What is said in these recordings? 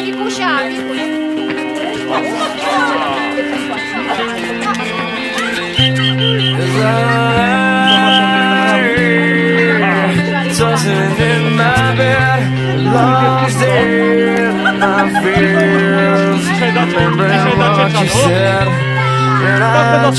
mieli buziaki. Tossing in my bed, lost in my fears. Remembering what you said, and I'm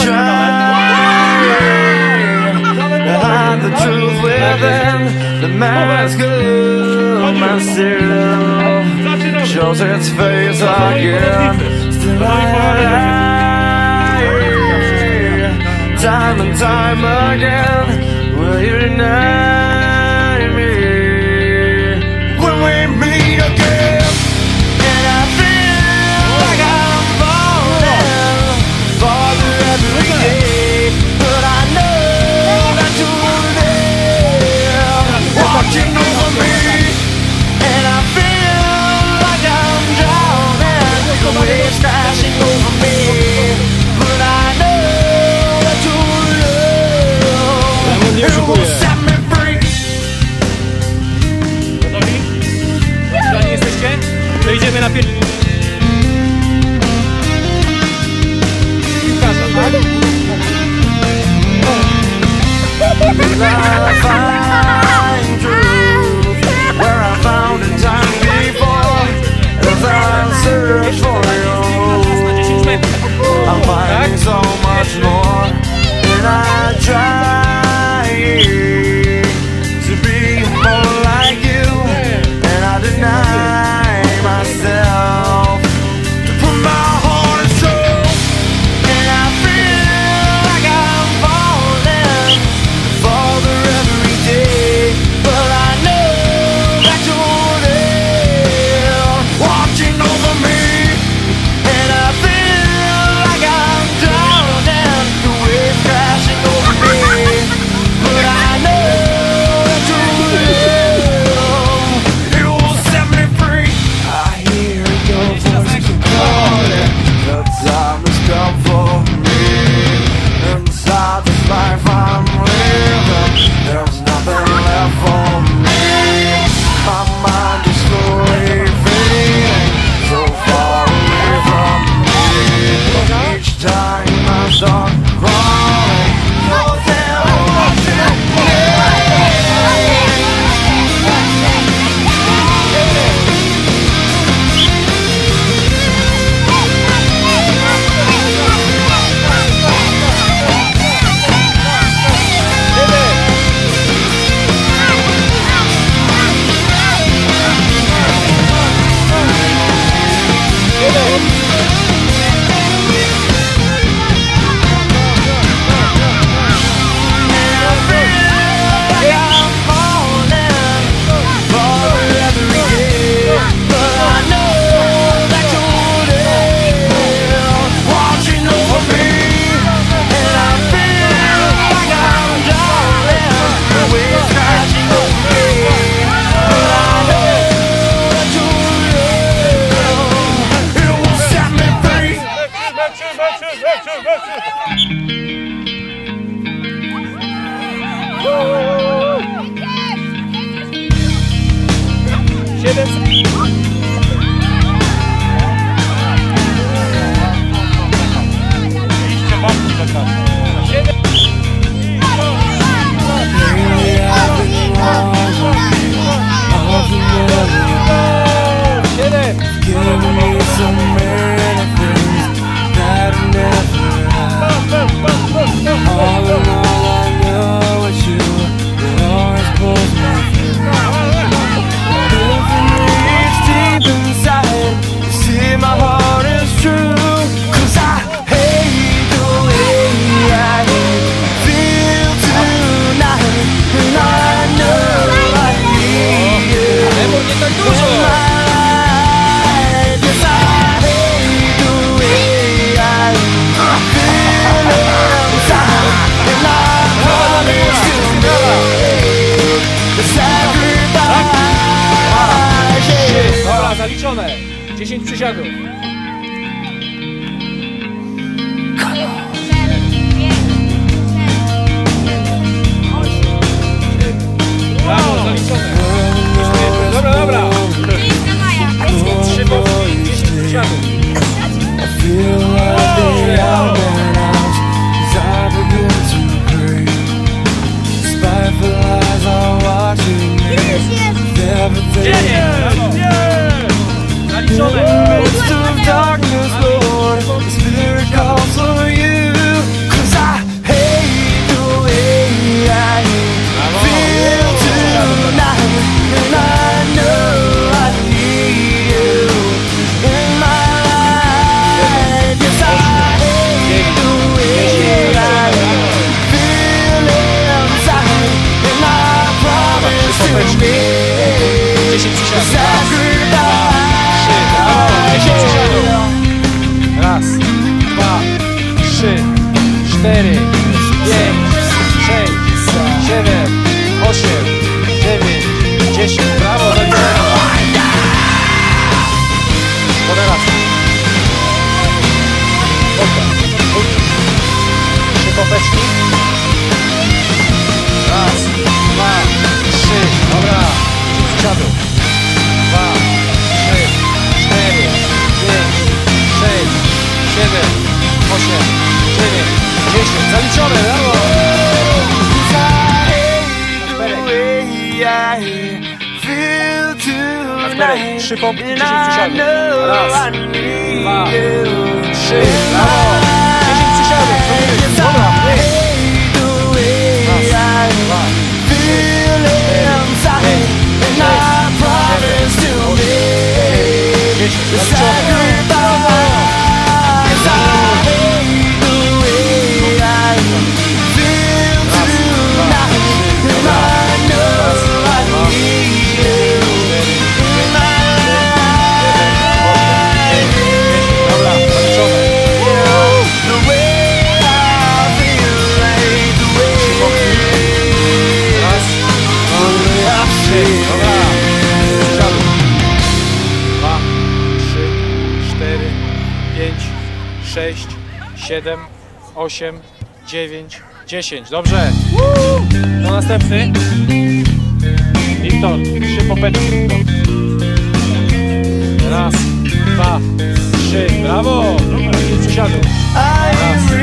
to hide the truth within the mask of myself shows its face again. Still I, time and time again, will you deny? me la piel. coming. Sancho de verbo. Espere, je sais pas, je suis fichable. Voilà. Ah. Va. Chez 7, 8, 9, 10. Dobrze. No następny. Wiktor, trzy popeczki. Raz, dwa, trzy. Brawo. Dobra, przysiadł. Raz, dwa, trzy.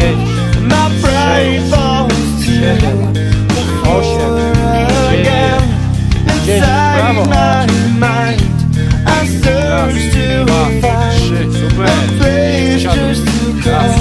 Pięć, siedem, osiem. Just to go.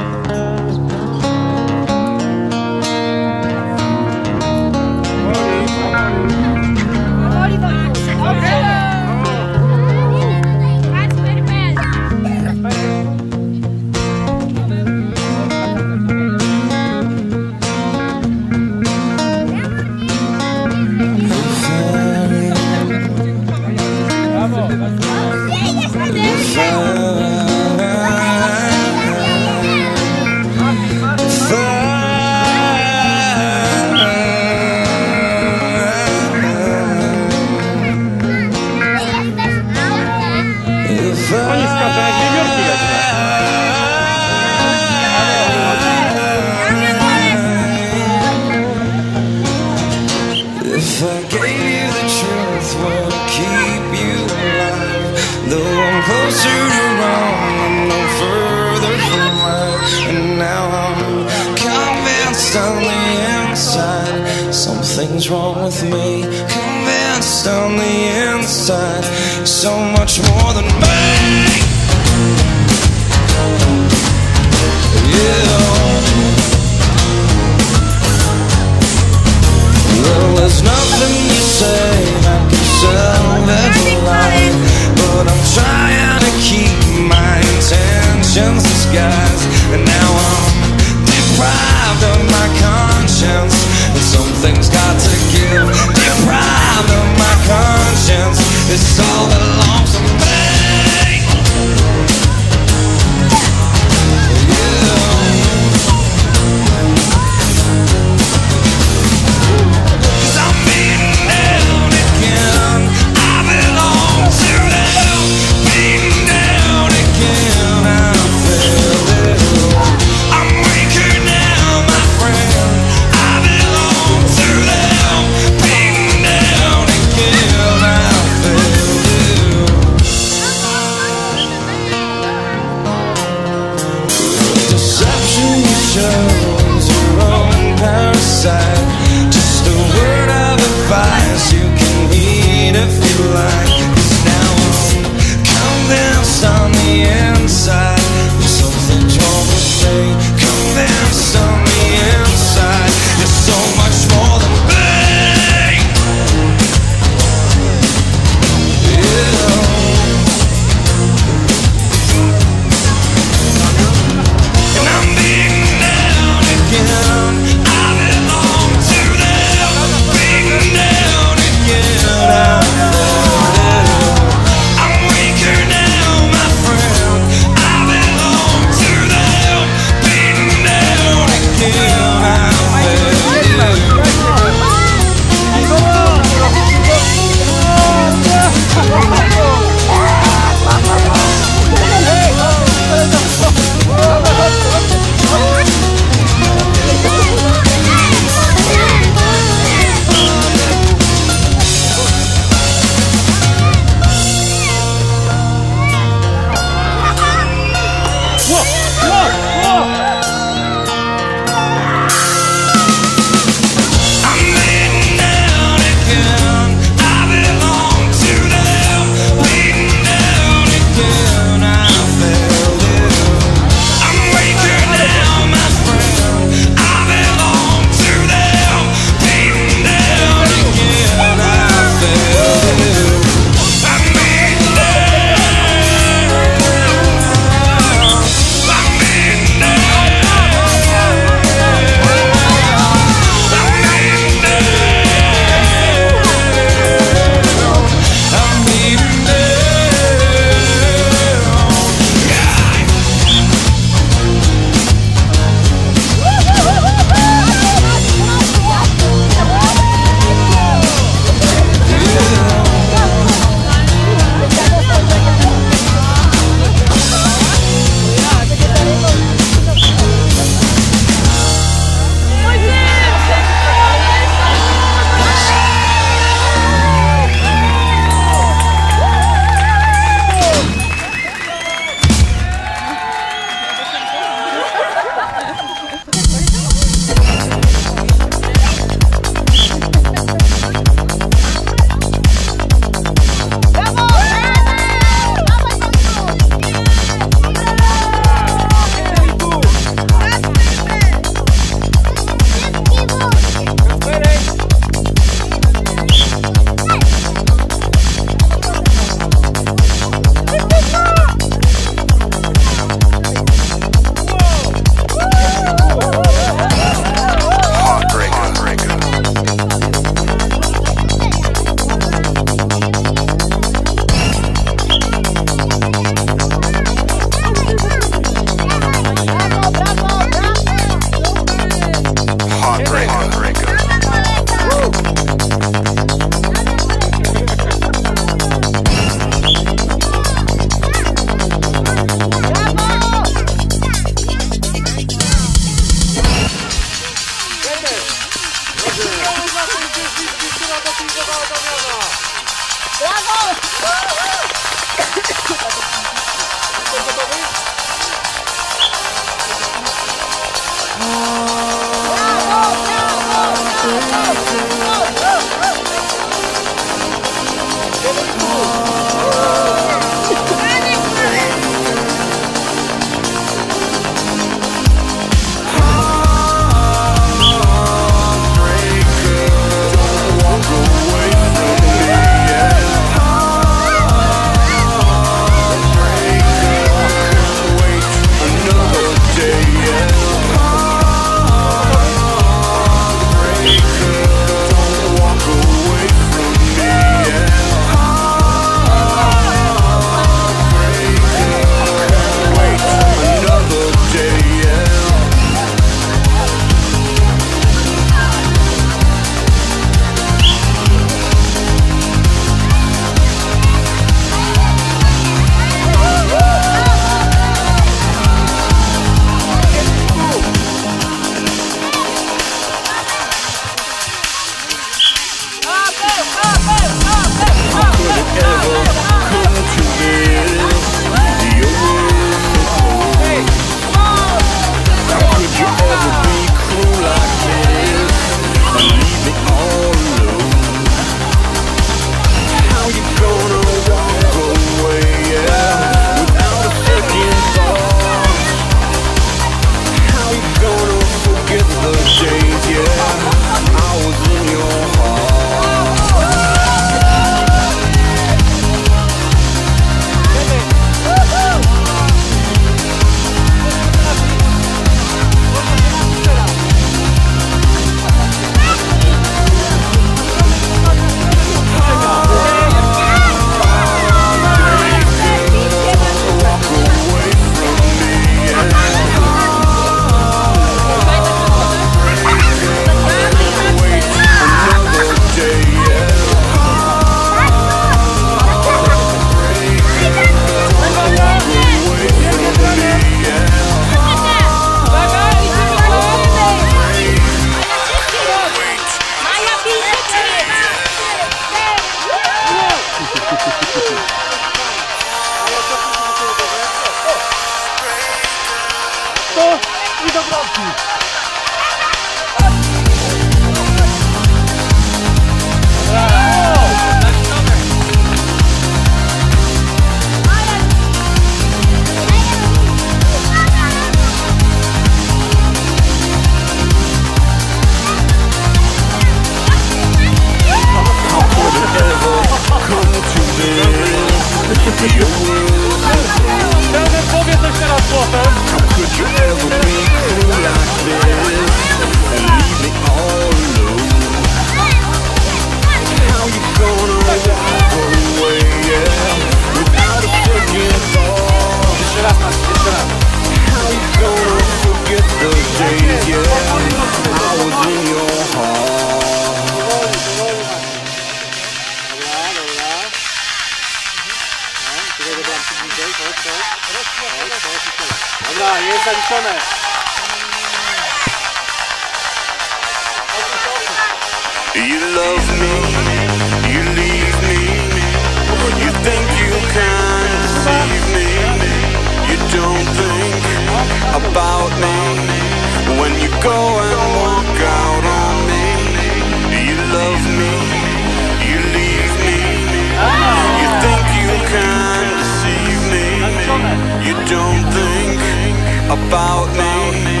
me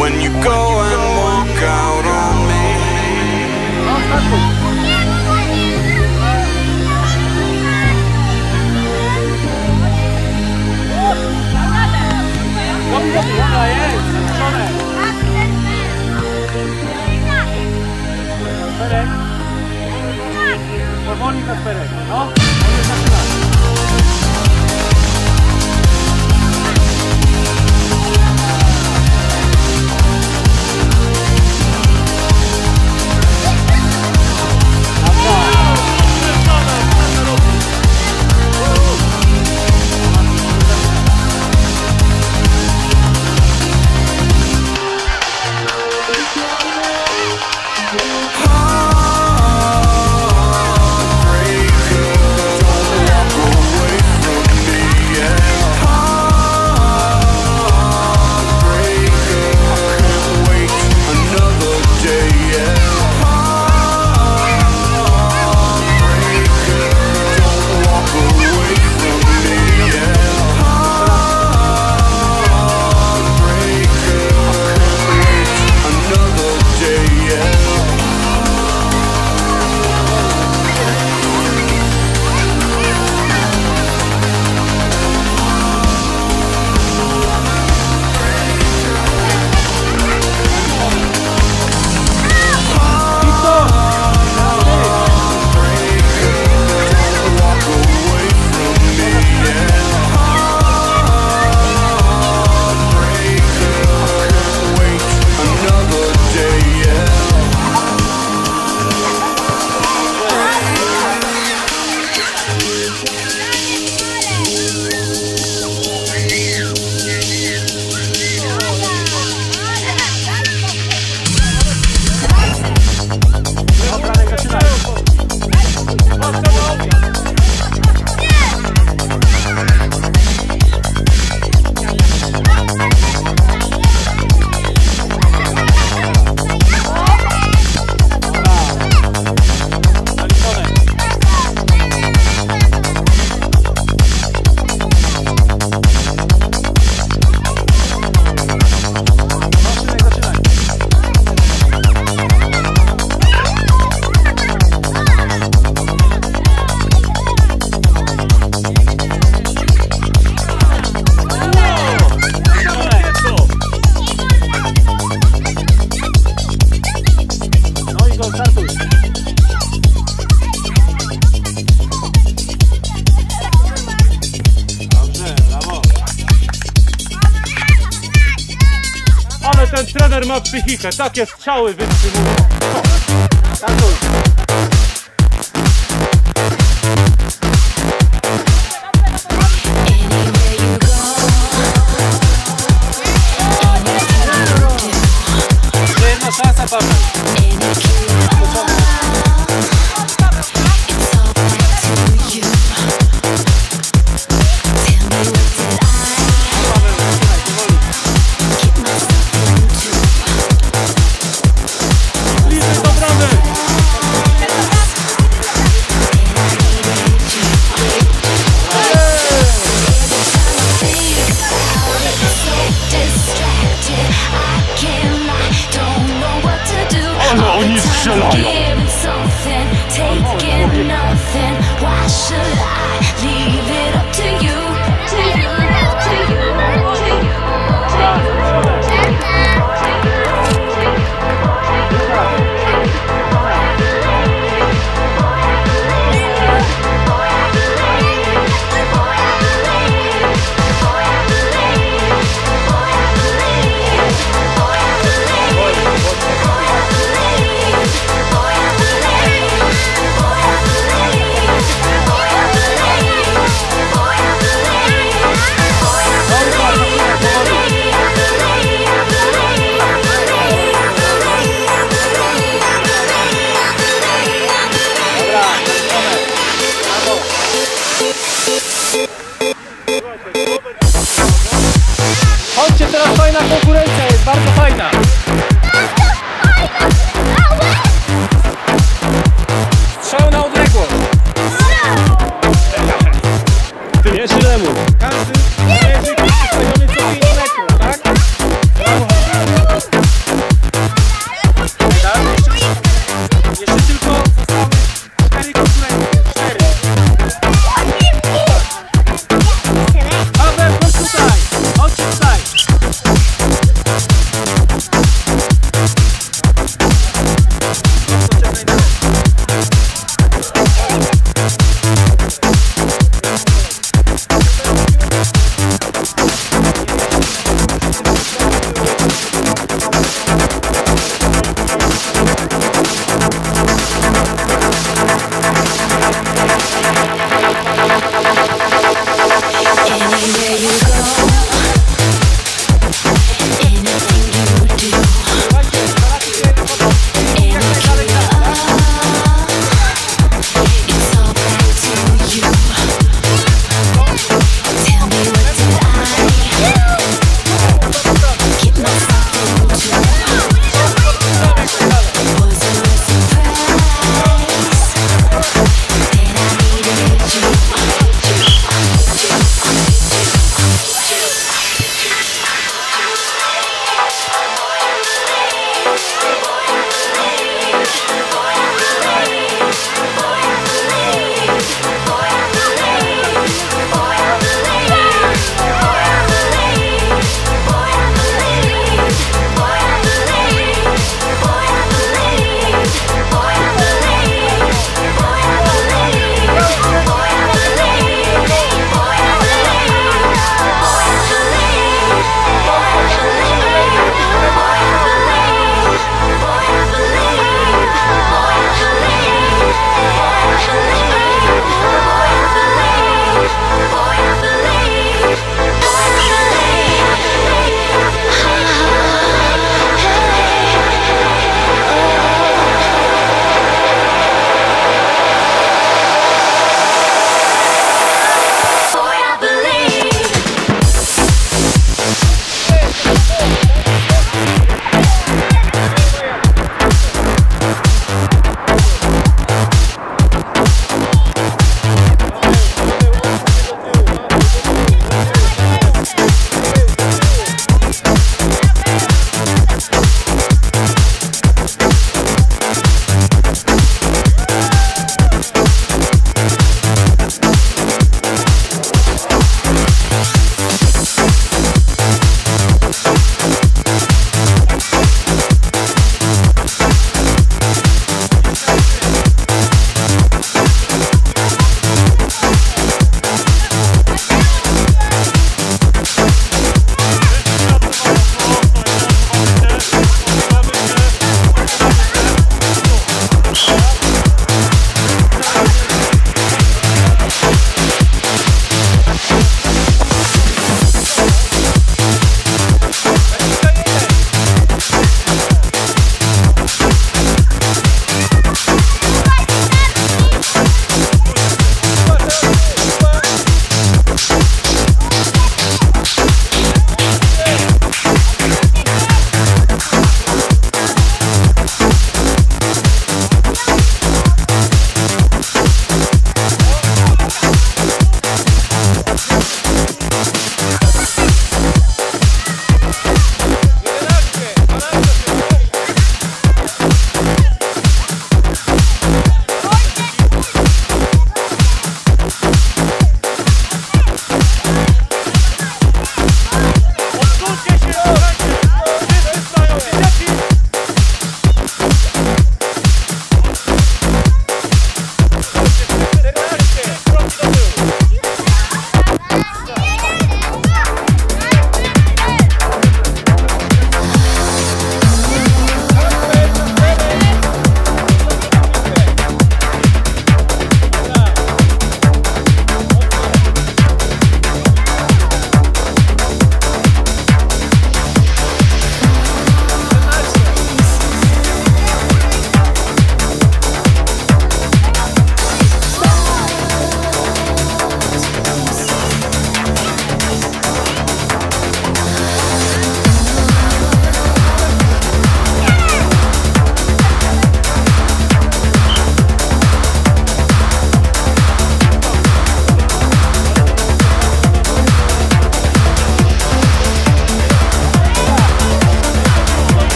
when you go and walk out on me. technikę, takie strzały wytrzymują.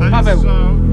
Paweł, Paweł.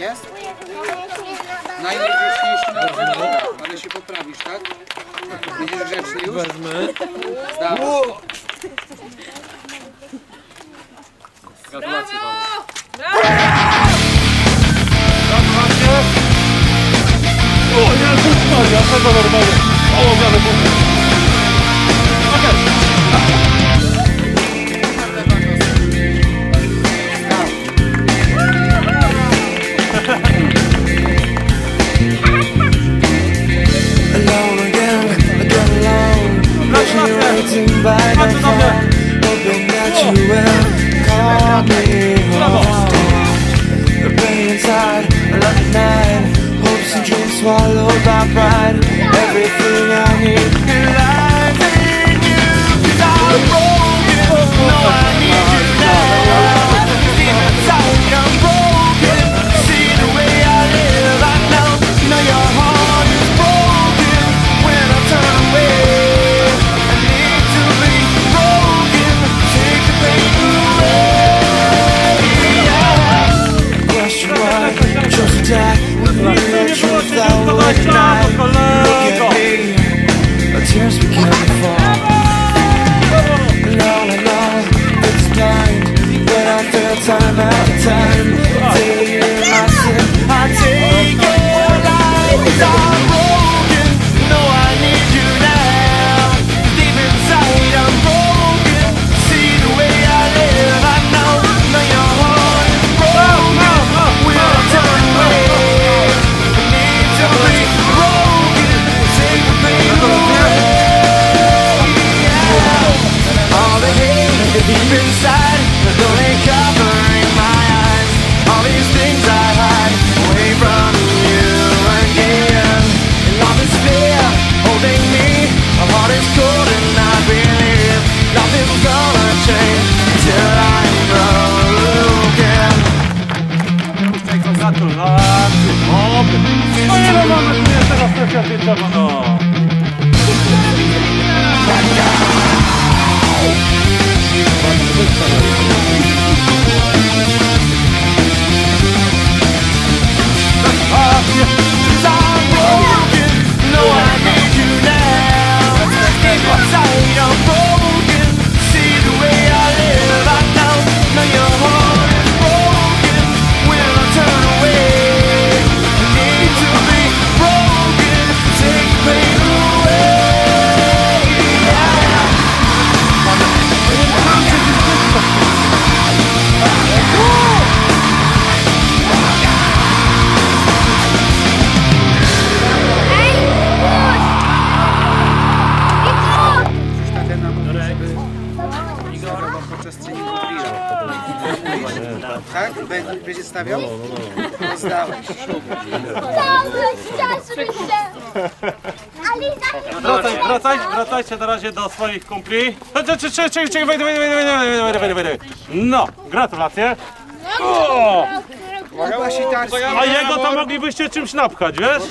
Jest? Najgłośniejszy na ale się poprawisz, tak? Będziesz grzeczny już? Wezmę. Wracajcie na razie do swoich kumpli. Czekaj, czekaj, czekaj, wejdę, wejdę, wejdę, wejdę, wejdę, wejdę, wejdę. No, gratulacje. O, Chyba sitarski. a jego to moglibyście czymś napchać, wiesz?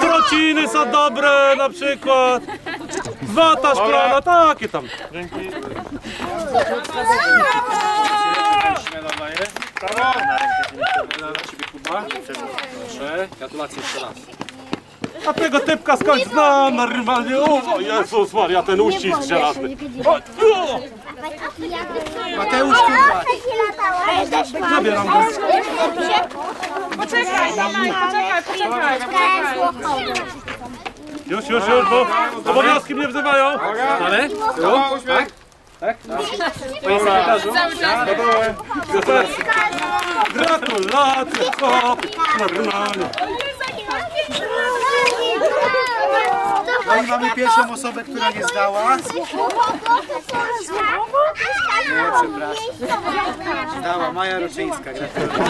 Trociny są dobre na przykład. Wata szklana, takie tam. A tego typka skądś znam normalnie. O, Jezus Maria, ten uścisk żelazny. O, o, Mateusz Kurwa. Zabieram go. Poczekaj, dawaj, poczekaj, poczekaj. Już, już, już, bo obowiązki mnie wzywają. Ale? Panie sekretarzu? Gratulacje, o, normalnie. No i mamy pierwszą osobę, która nie zdała. Nie, przepraszam. Zdała, Maja Roczyńska. Gratuluję.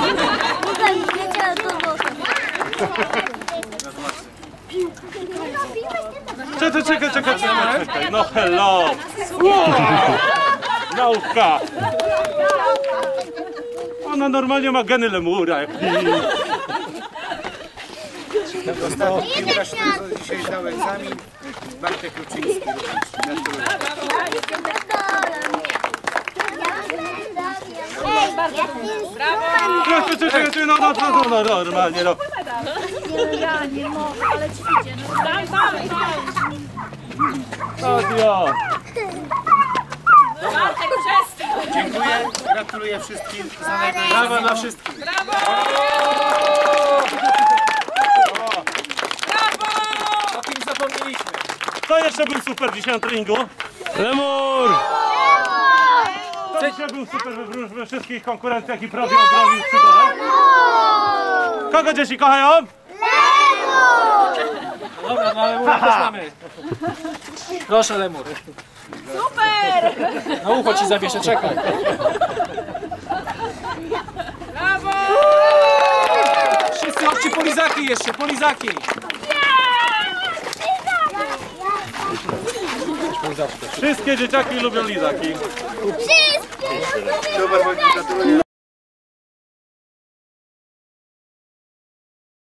Czekaj, czekaj, czekaj, czekaj, czekaj. No hello. Wow. Nauka. Ona normalnie ma geny lemura. jak. Ostatni piłkarz, który dzisiaj zdał egzamin. Bartek. Gratuluję. Czekaj, czekaj, czekaj, czekaj, no, no, no, no, no, no. Odio. Dziękuję, gratuluję wszystkim. Brawa dla wszystkich. Kto jeszcze był super dzisiaj na treningu? Lemur! Kto dzisiaj był super we, we wszystkich konkurencjach i prawie obronił przygodę? Kogo dzieci kochają? Dobra, no ale Lemur też mamy. Proszę Lemur. Super! Na ucho ci zawieszę, czekaj. Brawo! Wszyscy Chodźcie, polizaki jeszcze, polizaki. Wszystkie dzieciaki lubią lizaki. Wszystkie! Super, Wojtek, gratuluję.